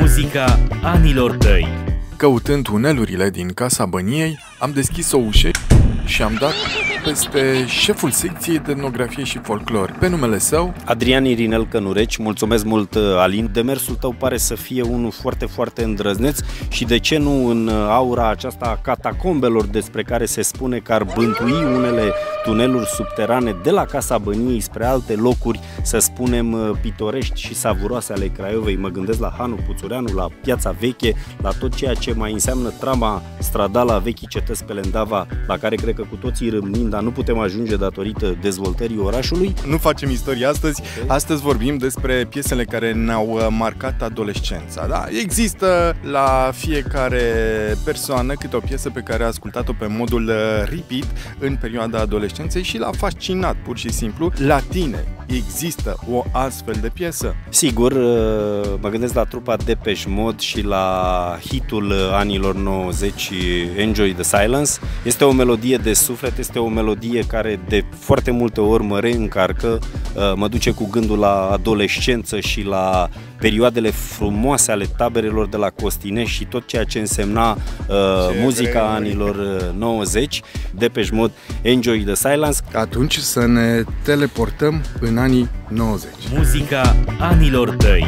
Muzica anilor tăi Căutând tunelurile din Casa Băniei, am deschis o ușă și am dat peste șeful secției de etnografie și folclor. Pe numele său, Adrian Irinel Cănureci, mulțumesc mult, uh, Alin. Demersul tău pare să fie unul foarte, foarte îndrăzneț și de ce nu în uh, aura aceasta a catacombelor despre care se spune că ar bântui unele tuneluri subterane de la Casa Băniei spre alte locuri, să spunem, uh, pitorești și savuroase ale Craiovei. Mă gândesc la Hanu Puțureanu, la Piața Veche, la tot ceea ce mai înseamnă trama stradală a vechii cetăți pe Lendava, la care cred că cu toții râmnim, dar nu putem ajunge datorită dezvoltării orașului. nu facem istorie astăzi, astăzi vorbim despre piesele care ne-au uh, marcat adolescența. Da? Există la fiecare persoană câte o piesă pe care a ascultat-o pe modul uh, repeat în perioada adolescenței și l-a fascinat pur și simplu. La tine există o astfel de piesă? Sigur, uh, mă gândesc la trupa Depeche Mode și la hitul uh, anilor 90 Enjoy the Silence. Este o melodie de suflet, este o melodie care de foarte multe ori mă reîncarcă, uh, mă duce cu gândul la adolescență și la perioadele frumoase ale taberelor de la Costinești și tot ceea ce însemna uh, Ce muzica vremuri. anilor uh, 90, Depeche Mode Enjoy the Silence. Atunci să ne teleportăm în anii 90. Muzica anilor tăi